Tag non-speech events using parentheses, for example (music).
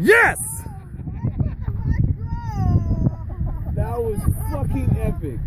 Yes! (laughs) That was fucking epic.